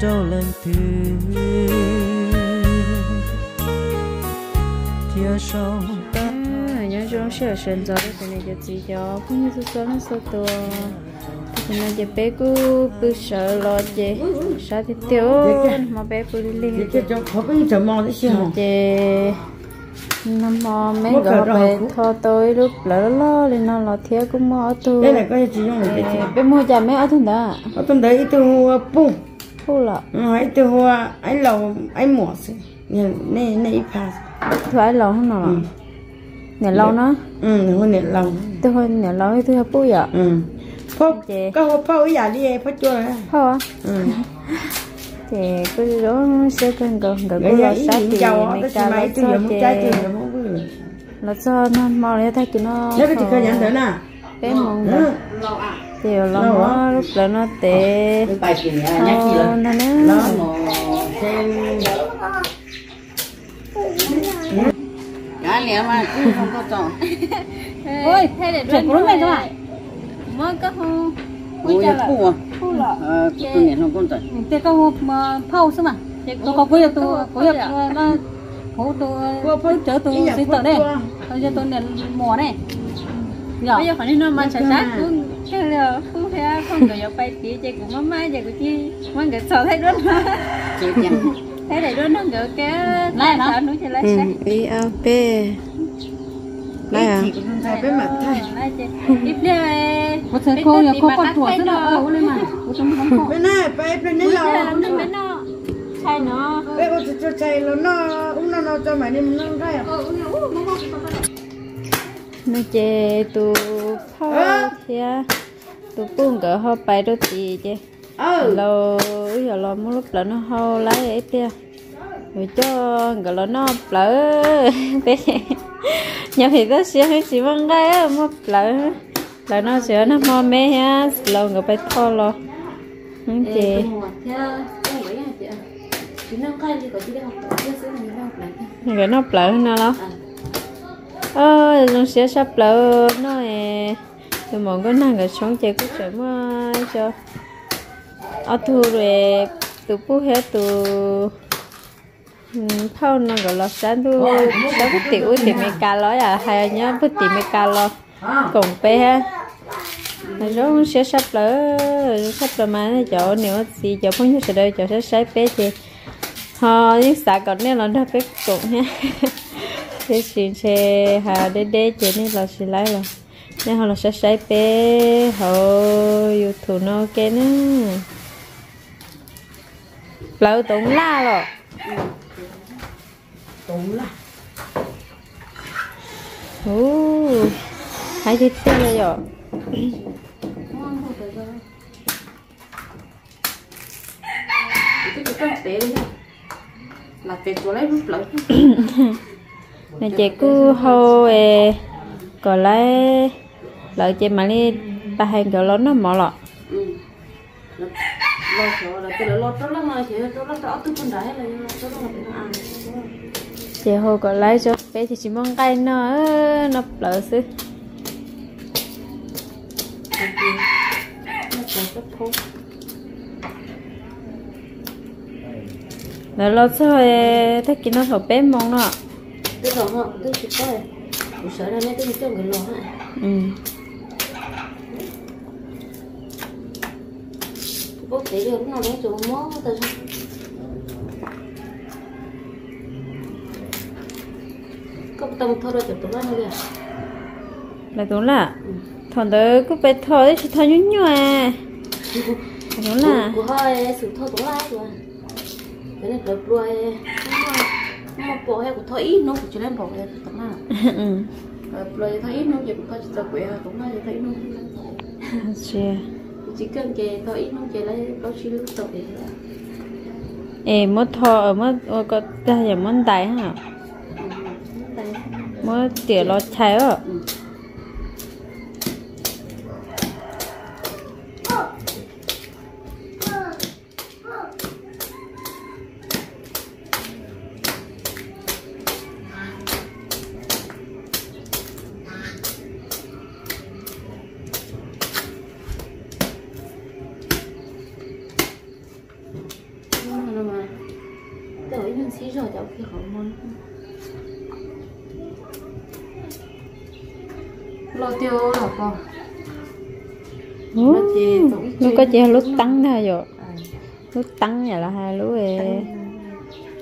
trâu lần thứ thiên sau ta nhớ trong sẽ sinh ra cái này cho chị cho. Cũng như số nó số to thì là chị bé cứ cứ sợ lo chị. Sợ thì tiêu mà bé cứ đi lên cái cho khó cái chợ mò đấy chị nó mò mấy gò bé thò tôi lúc lỡ lo lên nó lo thiếu cũng mò tu đây là cái chỉ dùng để cái bé mua chả mấy ở thằng đó. Ở trong đấy từ hoa bung thu lọ ấy từ hoa ấy lầu ấy mỏ xí nè nè nè ít phá thu ấy lâu không nào nè lâu nó. Ừ hoa nè lầu. Tôi thôi nè lâu thì tôi bui à ừ. Phô cái hoa phô ấy giả đi phô chua đấy thôi à ừ. Thì cứ đó sẽ cần gần gần cái cứ lo gì sát gì thì mấy cái lo từ giờ từ giờ muốn vừa lo cho nó mò lấy thay tụi nó nếu cái gì cơ nhận thế nào? Bé mong đó ừ thì lo nó lúc đó nó tệ Ờ, là nó nó nó này mà cũng không có chọn ôi thay để Chuyện của mày các bạn. Mới có ôi phu à lọ ờ tôi nhận không con trời Thế có hô mà phao sao mà. Tôi có quý tôi Quý nó Hô tôi chở tôi xí tờ đây. Tôi cho tôi nền mùa này Giờ bây giờ phải nên nó mà chả sát Chắc là không thể không được giờ bay tí Chị của má Chị của chị Má người sợ thấy đốt chết chẳng Thấy đầy đốt nó ngỡ cái Này nó. Nó chỉ lấy ừ sát i a p. Đây à bên mặt thay. Ít đây có thể cô nhà có con tuổi rất là ấu lên mà. Có có bên này bên bên này Nó là nó nó. Sai nó. Bên có cho chạy nó nó cũng nó nó cho mày đi nó thay à nó chê tụ phao Ờ. thia tụ buông cỡ ho bay đôi tì chê. Ừ. Lâu giờ lo muốn lúc là nó ho lấy ấy tia rồi cho cái là nó lỡ. Nhà thì nó sẽ hay chỉ bằng cái á mà lỡ. Là nó sẽ nó mò mê ha. Lâu người phải thò lo không chị cái nó lỡ nào lo ơ nó sẽ sắp lỡ nó nè. Tụi mọi cái năng cái sống chơi cũng chơi mà cho. Ở thu rồi tụ bố hết tụ phao ừ, nó gọi là sáng tu đó cái tiểu thì mấy cá lo à hay nhớ bút thì mấy cá lo cùng pe ha. Rồi nó sẽ sắp lỡ sắp lỡ mà nó chỗ nếu gì chỗ phong sẽ đây chỗ sẽ sai pe thì họ những xã còn nên là nó phải cùng ha. cái chuyện xe hà đế đế chỉ nên là sẽ lấy rồi nên họ là sẽ sai pe họ youtube nó cái nữa lỡ tụng la rồi. Đúng là Ồ, hai thịt tê rồi rồi. là tiền của lấy rút lỡ Này chị cứ hô ê, còn lấy lợi chị mà đi ba hàng kiểu lớn nó mỏ lọ. ừ lo sợ là cái lo cho lắm mà chỉ cho lắm cho tôi con đái là cho lắm là ăn Chị hô còn lấy cho bé thì chỉ mong cây nó nó lỡ xứ. Rồi lo sao thế kia nó hợp bé mong nó. Cái đó họ tôi chỉ có tôi sợ là mấy cái trong cái lò hả Ừ. bố tí được nào đấy chỗ mó tôi có tâm thôi rồi tôi bắt nó kìa. Là đúng là thằng đó cứ phải thôi thì thôi nhún nhòa đúng là của hơi sự thôi cũng lại rồi. Cái này được rồi nên bỏ hay tấm nào. Ừ. Rồi thấy ít nó chỉ có chỉ tập quẹo cũng hay thấy nó chưa chỉ cần thôi ít nó chè lấy có chi lúc tập để ê mất thọ mất có ta giờ mất tay hả? Mất tiền lo chạy á chỉ lúc tăng thôi rồi. lúc tăng vậy là hai lúc về.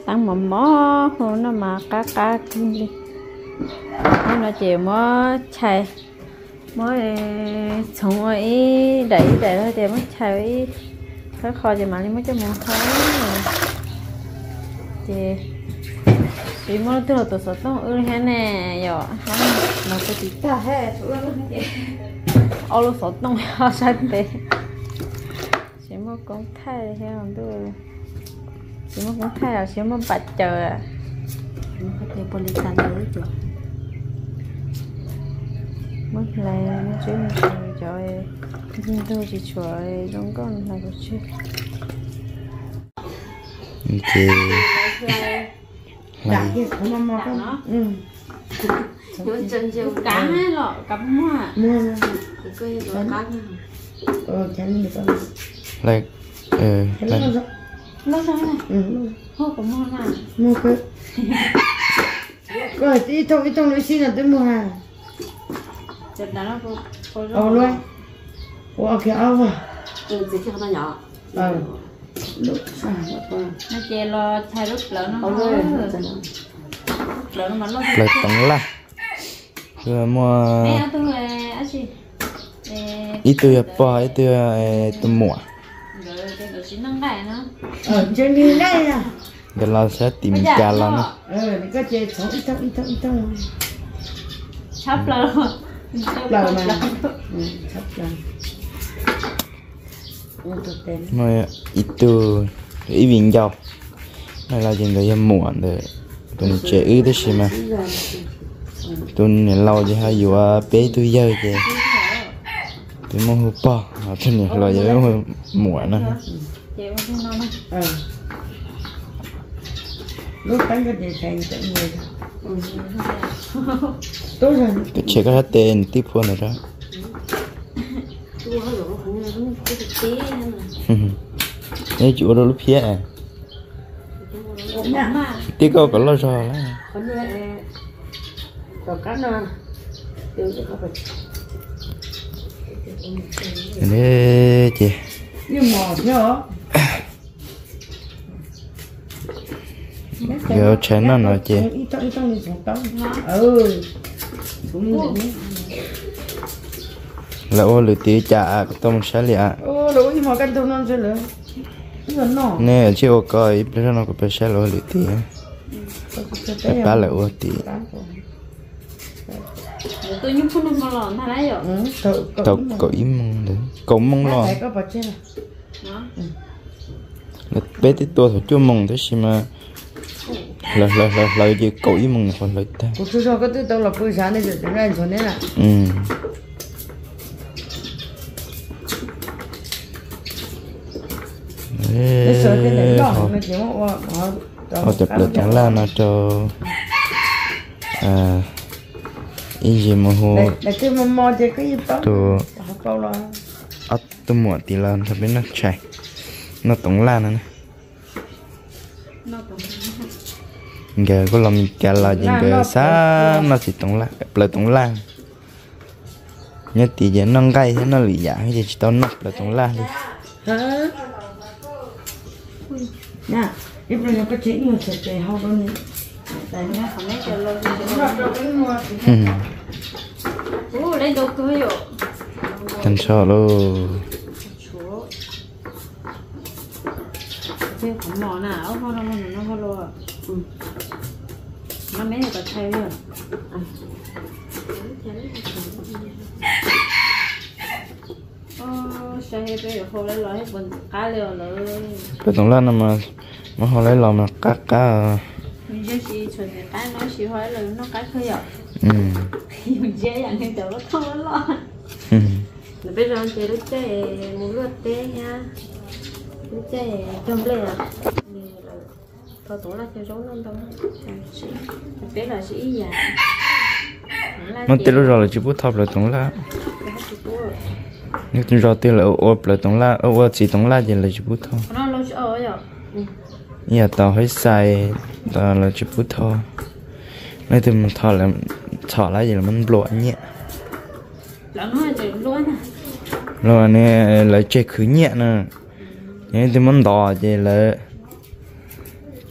Tăng mà mó hồ nó mà cá cá kim đi. Nó chỉ mó chạy mó sống ấy đẩy đẩy thôi thì mó chạy cái kho thì mà đi mới cho mình thấy thì chỉ mó tôi là tôi sợ tông ư thế nè rồi hắn nó có chỉ ta hết ô lô sợ tông ha sao thế chỉ mó con thay thế không tôi chỉ mất con thay là chỉ mất bạch chờ à nó có thể politan nữa chứ mất lại nó chỉ một trời trời nhưng tôi chỉ trời giống con là một chứ ok Dạ, kia của mama có. Ừ. nó chân chiều cá hay lọ cặp hoa Mua mua. cái cá nha Ờ, được ờ Chán lại nó nó sao này. Ừ, mua. hoa của hoa nào mua cái. Rồi, ít thông ít thông nữa xin là tới mua hàng. chợt đã nó cô cô Ờ luôn. Ủa kìa áo à. ừ chỉ khi nó nhỏ Ờ. Lúc sao nó chè lo thay lúc lỡ nó Ờ lỡ nó mà nó lại tổng la rồi mua là ít tôi bỏ ít tôi tôi mua đồ xin nâng đại nó Ờ, trên đi đây à. để lo sẽ tìm cha lo nó Ờ, thì có chơi sống ít thông ít thông ít thông. Lờ mà. Ừ, sắp lần. Ừ, tôi tên. mà ít tôi ít viên dầu này là chuyện đấy muộn rồi. Tôi chơi ít đấy xí mà. Tôi này lâu chứ hay dù bé tôi giờ chứ tôi muốn bỏ mà tôi này lâu giờ muộn nữa Ờ. Lúc đánh cái đề thành tận người. Tốt rồi. tôi chơi cái tên tiếp hơn rồi đó cái nữa Nếu chủ đâu lúc phía à mà Tí câu có lo rồi lá Còn như có cá nó. Tiêu cho các bạn. Thế chị như mò nhớ Giờ chén nó nói chị Là ô lửa tí chả non sẽ nó nó Nè chị ô coi Bây giờ nó có phải xá lửa tí. Bá là ô tí. Tôi nhúc phun nó lòn thay đấy rồi. Có ý mong đấy. Này. Đó Là bé tí tua thôi chưa mong thế mà Là là là là gì cậu ý mong còn lời ta. Cuộc sống sau cái thứ tao là bữa sáng này rồi chúng ta cho nên là Ừ. Ê, họ nó chụp được chẳng là nó cho à ý gì mà hồ để để cái mà mò chơi cái gì tao tôi là ắt tôi mua tí là thật biết nó chạy? Nó tổng lan nữa nó cũng giờ có làm cả là gì cái nó xa nó chỉ tổng lan là tổng lan nhất tí giờ nó gây thế nó lì giả thì chỉ tao nắp là tổng lan đi nè ít rồi nó có chuyện nhiều chuyện chuyện hao nè. Tại nhá không lấy cho Ừ. ủa lấy đồ cưới rồi thành sợ luôn chúa thế không mỏ nào không nó nó nó không lo ừ nó mấy người có thay rồi Ờ, sao hết bây giờ không lấy lấy bần cá liều thấy rồi. à. cái tổng lên mà mà họ lấy lòng mà cá cá à. mình sẽ chỉ chuẩn cái cá nó chỉ hỏi là nó cá khơi ạ ừ. Mình dễ dàng cái chỗ nó không lo. Ừ. Là bây giờ chị lúc chơi muốn lúc chơi nha. Lúc chơi trong lên à thôi tổng là chơi rốn lắm đâu bé là sĩ già. Mà tên rồi là chỉ bút thập là tổng la. Nếu tên rồi tên là ô là tổng la. Ô ô chỉ tổng la gì là chỉ bút thập nó giờ tao hơi sai. Tao là chụp bút thò nói từ mình thò là thò lại gì là mình lộ nhẹ. Chỉ rồi nè lại chơi khứ nhẹ nè. Nên thì mình đỏ gì là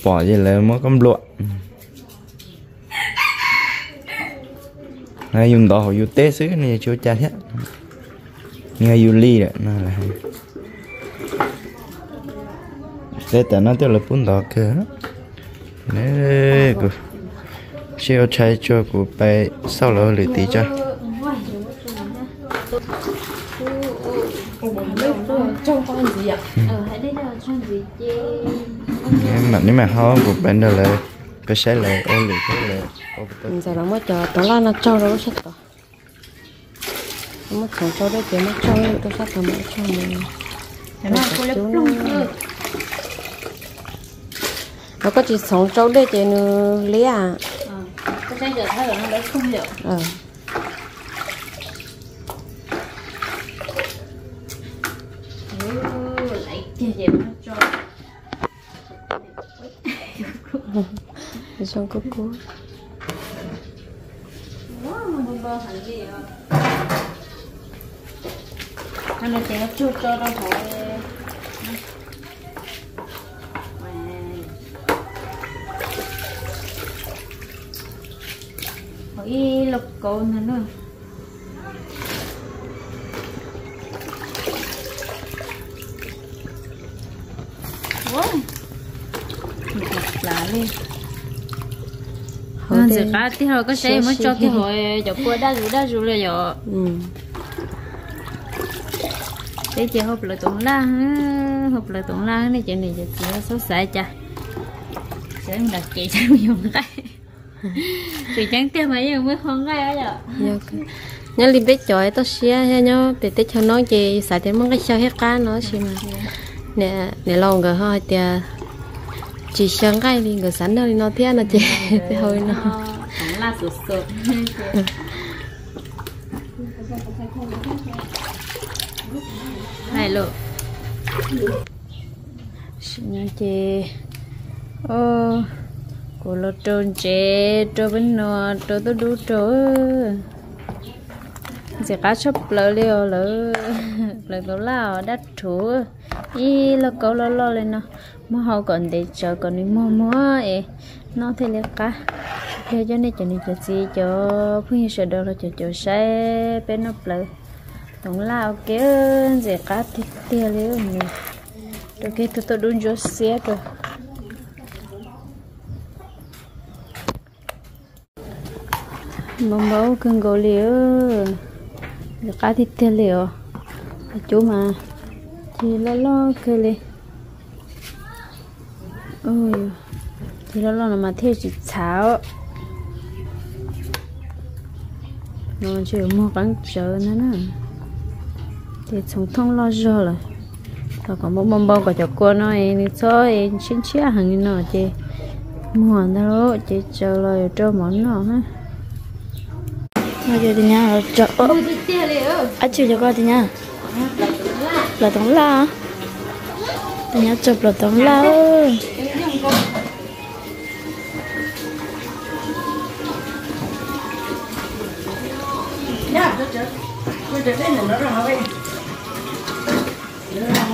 bỏ gì là mới cầm lộ này dùng đỏ dùng tê xứ này chưa cha hết. Nghe dùng ly đấy nó là hay. Thế tại nó tức là bún đỏ cơ nè cô siêu chạy cho cô bay sau lỡ lì tí cho. Trong con gì ạ? Ờ hãy đây là trong gì chứ mà nếu mà ho của bạn đó là cái sẽ là ô lì cái là ô tô giờ nó mới chờ tao là nó cho nó sẽ tao nó mới chờ cho đấy chỉ mới cho tôi sắp tao mới cho mình. Nó có chỉ sống trâu đây chỉ nó lý à? Cái này giờ thấy là nó đã không hiểu. Ờ. Gì nó cho đi xong cú cú anh nó chỉ nó cho đâu thôi hỏi lục cổ nữa nữa Wow. Lật lạ đi. Giờ cá tí hồi có xe mới cho tí hồi giờ qua đa rủ đa rủ là giờ. Ừ. Để chị hộp lại tuần la hộp lại tuần la này chuyện này giờ chị nó xấu xa cha sẽ đặt chị chẳng dùng cái. Chị chẳng tiếc mà dùng mới không đó giờ. Nhớ đi biết chọi tao xia nha nhớ để tết cho nó chị xài tiền mong cái sao hết cá nó xí mà. Nè nè lâu rồi thôi thì chỉ sáng cái đi người sẵn đâu nó thế nó chị. Thì thôi nó. Tuần la sụt sụt. Hai lô xin chị. Ô cô lo trôn chế trôn bên nọ trôn tôi đủ trôn sẽ cá chop lỡ liều lỡ. Lỡ cậu lao đắt thủ y là cậu lo lo lên nó mua hậu còn để chờ còn đi mua mua ấy. Nó thế liệt cả. Thế cho nên cho nên cho gì cho phương hiệu sửa đồ là cho cho xe bên nó lỡ tổng là ok sẽ cá thì tiền liệu nè rồi cái tôi tôi đun cho xe rồi. Mong bầu cưng gỗ liệu được cá thịt tiền liệu chú mà. Chỉ là lo cái li ôi thì lo lo là mà theo chị cháo nó chỉ mua bán chó nữa nè. Thì chúng thông lo rồi là và có một bông bông của cho cô nó em cho em xin chia hàng nó chị. Mua đó chị chờ lời cho món nó ha. Bây giờ thì nhà chợ. À chưa cho con thì nha. Là tổng la thì nha chụp là tổng la ơi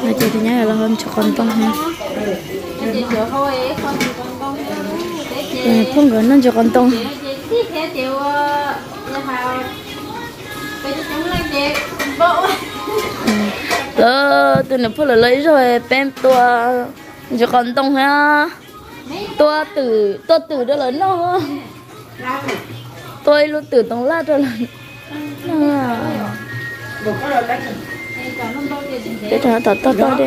bây chị thì nhớ là hơn cho con tông ha. Chị không gần nó cho con tông chị ừ. Tớ ờ, từ nãy phút là lấy rồi bem tua cho con tông ha. Tua từ tua từ đó là nó. Tôi luôn từ tông lát cho là để cho nó tao tao tao đi.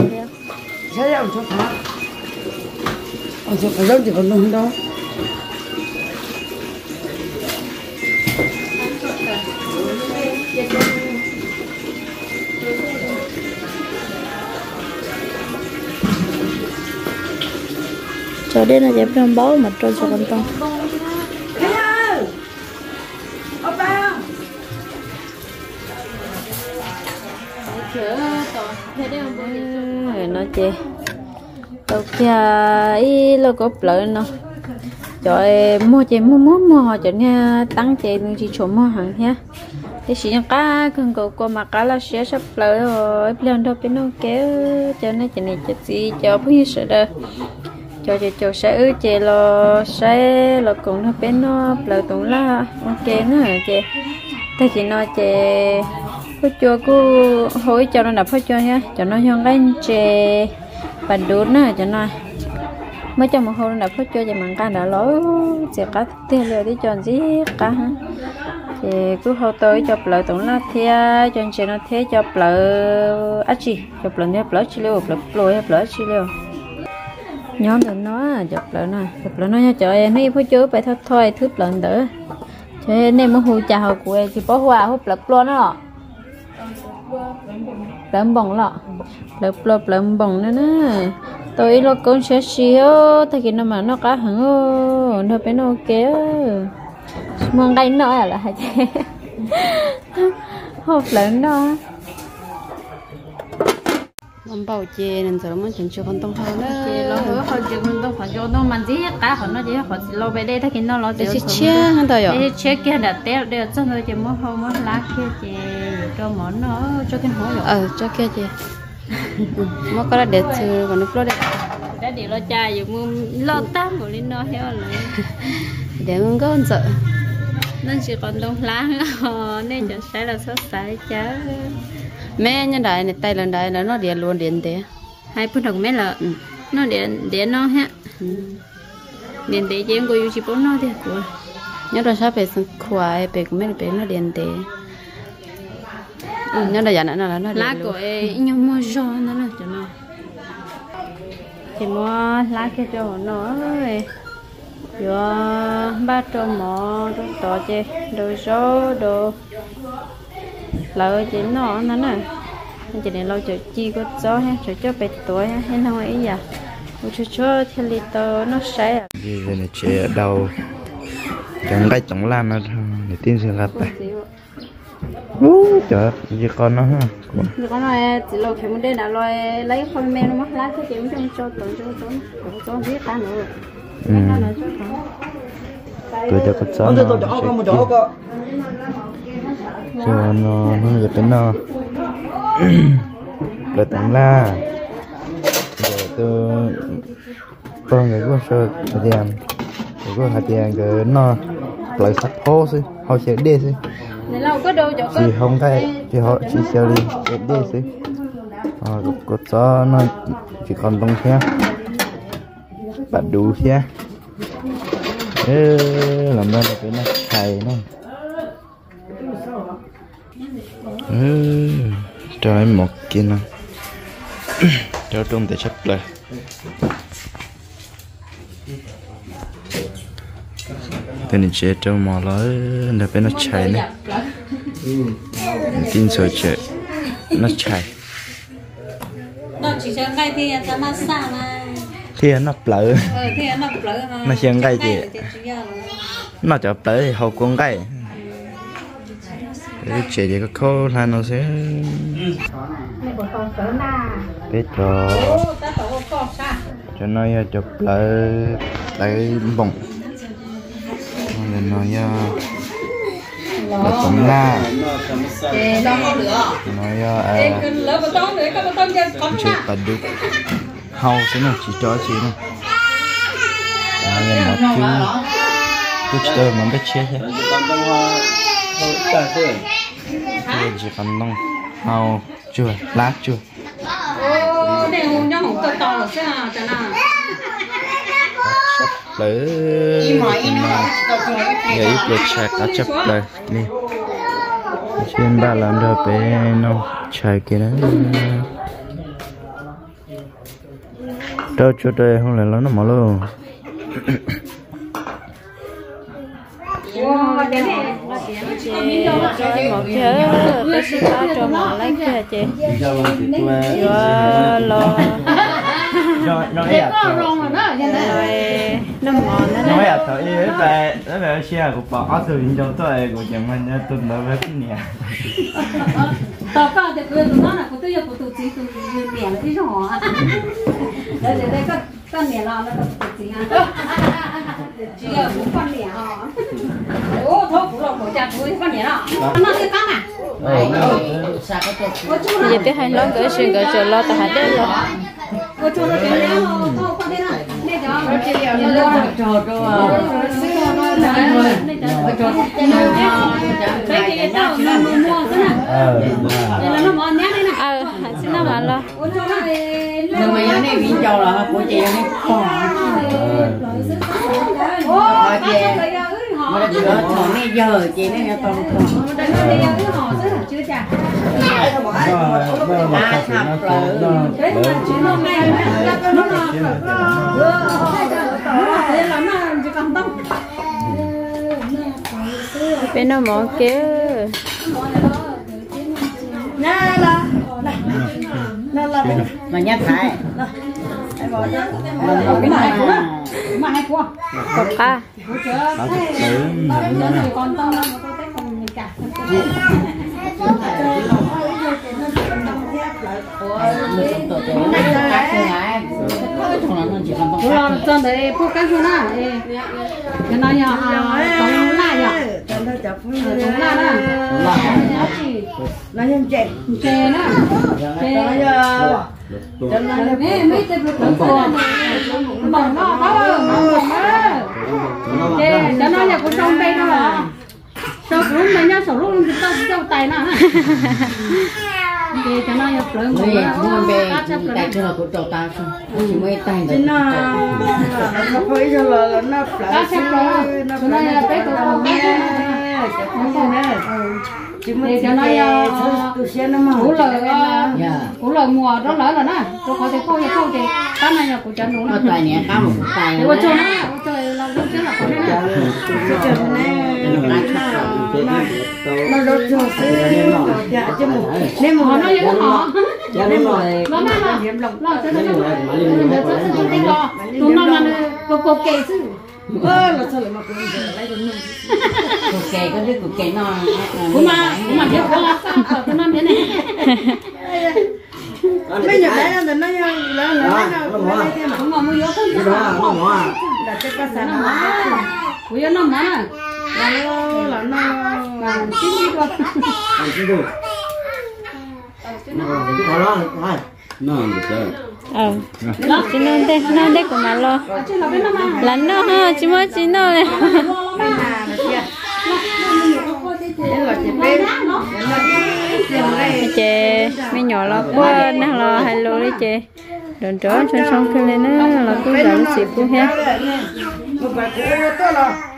Thế đâu cho phá ở chỗ cái đâu chỉ còn nông đó. Cho đến là dẹp trong báo mà cho cho con tông nó chị đầu kia ý lo có lợi nó. Trời mua chị mua mua mua cho nha tăng chị đừng chỉ chỗ mua hàng nha thì chỉ cá cần có có mà cá là sẽ sắp lợi rồi. Bây giờ bên nó kéo cho nó chỉ này chỉ gì cho bây giờ đó cho cho cho sẽ ư chị lo sẽ lo cùng nó bên nó lợi tụng là ok nữa chị? Ta chỉ nói chị có cho cô hối cho nó đập hết cho nhá. Cho nó nhon lên chè và đốt nữa, cho nó. Mới cho một hôm đập hết cho thì bằng cá đã lối sẽ cá tiền lừa đi chọn gì cả thì cứ hô tới cho lợi tổng là thế cho chị nó thế cho lợi á chị cho lợi nếp lợi chi liệu lợi lôi lợi chi liệu nhóm được nó chụp lợi nó chụp lợi nó nha trời em thấy phải chứa phải thôi thôi, thứ lợi đỡ cho nên muốn hù chào của em thì bỏ hoa, hút lợi luôn đó lợm bồng lọ. Lợm lợm lợm bồng nữa nè. Tôi lo con sẽ xíu thay khi nó mà nó cá hẳn ô nó phải nó kéo mong đây nó là hay chứ hộp lợn đó. Ông bảo chê nên giờ mới chuẩn chưa con tông hơn đó. Chị lo hứa họ chỉ mình đâu phải cho nó mà gì cá họ nó chỉ họ lo về đây thay khi nó lo để chia chia hắn thôi để chia kia là té để cho nó chỉ mua hoa mua lá kia chị cho món nó cho cái rồi ờ cho kia chị. Mà có là để từ còn nó đấy. Đã để lo cha dùng mua lo tam của linh nó theo rồi để ngon có sợ. Nên chỉ còn đông lá. Nên chẳng sẽ là sốt sải chớ mẹ nhân đại này tay lần đại là nó điện luôn điện thế. Hai phút đồng mẹ là nó điện điện nó ha. Điện thế chứ cô chỉ bốn nó thì của nhớ là sao phải khoai phải cũng mấy phải nó điện thế nhớ là dạng nó là nó lá của em nhau mua giò nó là cho nó. Thì mua lá kia cho nó rồi. Rồi ba trâu mỏ đồ to chứ đồ số đồ lỡ chỉ nó nó nè. Chỉ để lâu chờ chi có gió ha chờ cho bé tuổi ha hay nào ấy à. Một chút cho thì lì tờ nó sẽ gì về này chế ở đâu? Chẳng cái chẳng lan nó để tin sự gặp tay Ú, trời gì con nó ha? Rồi con nói chỉ lâu khi muốn đến là lo lấy con men nó mất lá cái chuyện trong cho tuần cho tuần cho biết ta nữa. Ừ. Tôi cho con chó nó cho nó nó được cái nó. Rồi tặng la. Rồi tôi con người có sơ hạt tiền người có hạt tiền cái nó lại sắp phố xí họ sẽ đi xí này cho chỉ không thấy chỉ họ chỉ sẽ đi sẽ đi xí. Ờ có chó nó chỉ còn đông xe bạn đủ xe làm ra được cái nó. Xài nó trời một kia nè. Cho trung để chấp lại tên này chế trong mỏ lỡ để bên nó chạy này tin sợ chế nó chạy nó chỉ cho ngay thì ta sao mà. Thì nó lỡ. Ờ nó lỡ xem ngay chị nó cho lỡ thì hậu con cái cái chế thì có khô là nó sẽ biết rồi. Cho nó uh, chụp lại lại bông nên nó là tấm la. Nó à chế bà đúc hầu sẽ nó chỉ cho chị nó à nên nó chứ. cứ chơi mà biết chế thế bây chỉ cần nông. Hầu chưa lá chưa lỡ nghĩ được sạc cả chấp lời đi. Trên ba lần rồi bé nó chạy kia đó đâu chỗ đây không lại nó luôn mà lấy kia chị nói nói thôi nói về ấy về xe của bà từ những chỗ tôi của chàng mình nhớ tuần đó với tao có được cái tụi nó là của tôi giờ của tụi chị tụi người mẹ đấy ờ, đấy có có mẹ lo là tụi chị ha ờ, chị là cũng con mẹ. Họ ô thôi cũng là tôi con mẹ đó nó cái tao à? giờ tiếp hành lông gửi xuyên gửi chờ lo ta hạt đấy lo ờ xin nó cái lo. Nhưng mà nhớ này viên châu là của chị này bỏ thỏ này giờ chị này là toàn thỏ à thập rồi. Đấy là chuyện hôm nay là nó là bên nó mỏ kia. Nè là nè là mà nhát thái mà hai quả cặp à đó thật tử nặng đó nè. Ủa lo chân đấy phô cách xuống à Cái này. Nhỏ Tống là nhỏ Tống là đó. Nó nhân chè Chè đó. Chè. Mấy mấy tên bực tổng Bằng nó Bằng nó cho nó nhà của trong đây nó là lúc này nhá sau lúc chúng ta trâu tay nó để cho nó nhập lấy người nó của trâu ta không? Mới tay chứ nó nó phải cho là nó phải cho nó nó là lợn củ lợn mùa đó lỡ rồi đó. Tôi có thể khô thì khô thì cái này là của đúng không? Tài nhẹ cao một tài. Để qua cho nó, qua cho nó đốt cho xe dạ cho một nên mà nó giống họ nên mà nó nó nó hiểm lòng lo cho nó nó cho nó lo tụi nó mà có có kệ chứ ơ là sao lại mà cũng lấy được mình cục kè có đứa cục kè nó cũng mà cũng mà biết sao, tụi nó thế này mấy nhà đấy là nó là là là nó lấy cái mà. Cũng mà mua vô không đặt cái cá sấu nó má quý nó má là nó là nó là chín đi luôn chín đi nó nó nó nó được ờ chị nôn đây nôn đây của mà lo lắn nó ha chị mới chị nôn này chị mấy nhỏ lo quá nó lo hello đấy chị đồn chó cho xong khi lên nó là cứ nó xịt cũng hết. Một bài cũ to là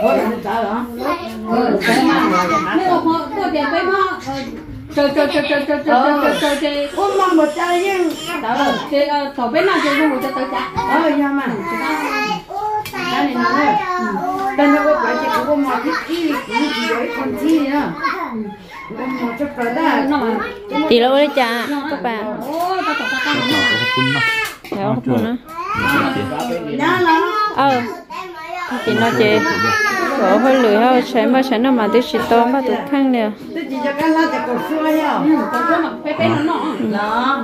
Ôi, sao hả? ừ cái mà 那你拿来，但那个白姐如果买一斤，你几个一斤呢？我买这白蛋，ตีแล้วเลยจ้าตุ๊กแปะโอ้ตาตาตาตาเดี๋ยวขอบคุณนะเออกินนะเจ๊ขอให้เหลือให้ใช้มาใช้น้ำมาที่ชิโต้มาตุ๊กข้างเนี่ยเป๊ะๆหน่อยเนาะ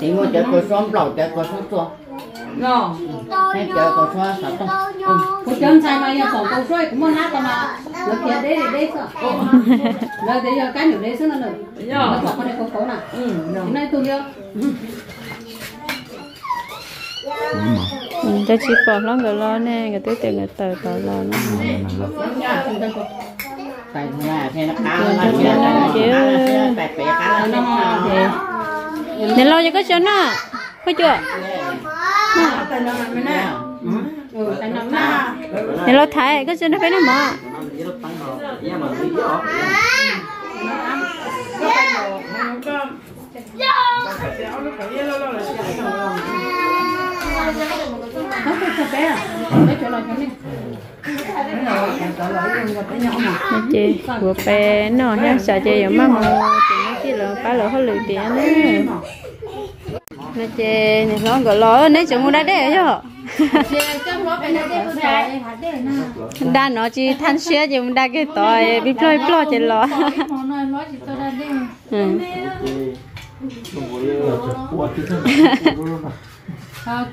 ตีมันจะกดซ้อมเปล่าจะกดซ้อมตัว rồi hay chợ cổ xóm sao tông có chân sai mà giờ còn câu xuôi cũng muốn hát mà. Nó kia đấy để đấy sao rồi để giờ cái nhiều đấy xưa nó nữa nó còn con này có có nào. Cái này tôi nhớ ừ, cho chị bỏ lắm người lo nè người tới tiền người tờ bỏ lo nó. Tại nhà thế nó cá nó nó cá nó thì. Nên lo cho cái chân á. Có chưa để lo thái cái chân nó phải nằm. mở. Chị vừa bé nó ha sợ chị mà mua chị nó kia là phá lỡ hết lười tiền đấy nè chị nè nó gọi lo nè chúng mua đã để cho đa nó chỉ than xe chỉ muốn đá cái tỏi bị phơi ploi chị lo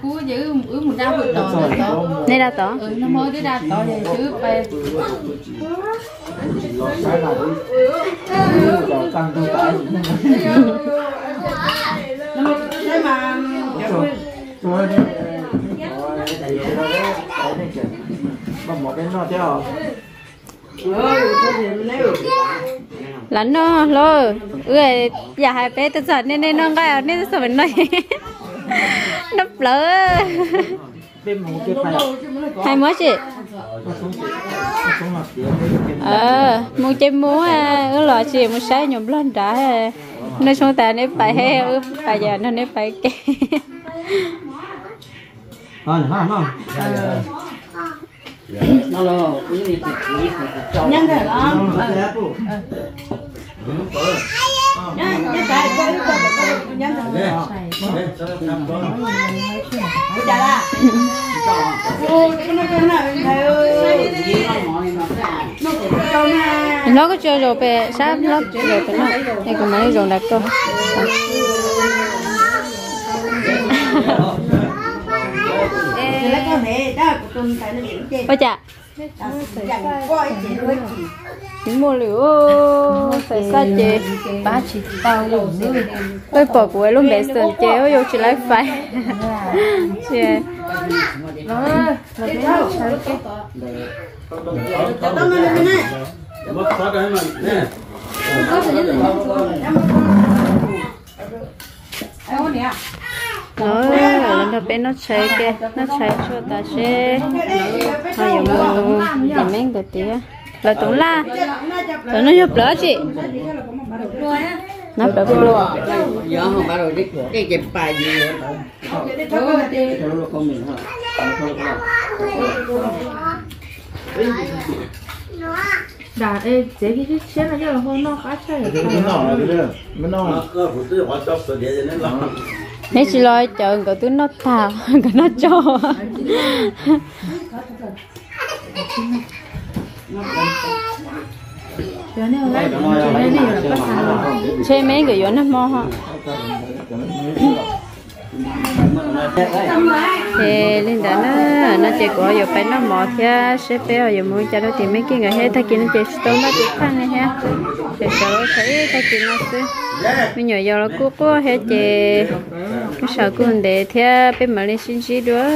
cú giữ ứ một đau một tỏ là tỏ. Nên là tỏ ừ. nó mới cái đau tỏ này chứ về lắn nó lo ơi giờ dạ, hai bé tôi sợ nên nên nó gai nên sợ mình nói nấp lỡ. Hai mới chị. Ờ mua chơi mua à lọ chị, mua sáng nhộm lên trả nó xuống ta nếu phải hay ứ phải giờ nó nếu phải cái à ha ha nó lo cái gì thì cái nhân thể lắm nhân nhân cái cái cái nhân ôi cái này cái này thầy ơi nó cũng cho na nó có chơi rồi về sáng nó chơi rồi về nó. Hay cũng mấy rồi đặt cơ. Lấy cái của phải những mua liều phải sao chế ba chỉ tao rồi nữa bỏ của luôn bé sườn chế ôi, vô chỉ lấy phải. Chế nó. Là cái nào nó lên này. Đâu nè. Nó lần đầu bên nó chơi kia. Nó chơi cho ta chơi hay dùng làm mấy cái tía là la. Tụng nó giúp đỡ chị. Nó đỡ luôn giờ không bắt đầu đi cái cái bài gì đã ê chế cái chiếc xe này là hôm nó khá chơi cái nọ này đấy cái nọ nếu chị lo chờ cái túi nó thào cái nó cho chơi mấy cái vô nó mò ha thì linh đã nó nó chỉ có giờ phải nó mò kia sẽ phải giờ muốn cho nó tìm mấy cái người hết thay kia nó chỉ tôm nó chỉ khăn này ha. Thì sợ đó thấy thay kia nó sẽ mình nhờ giờ nó cũ cũ hết chị cái sợ cũng để theo bên mà lên xin gì đó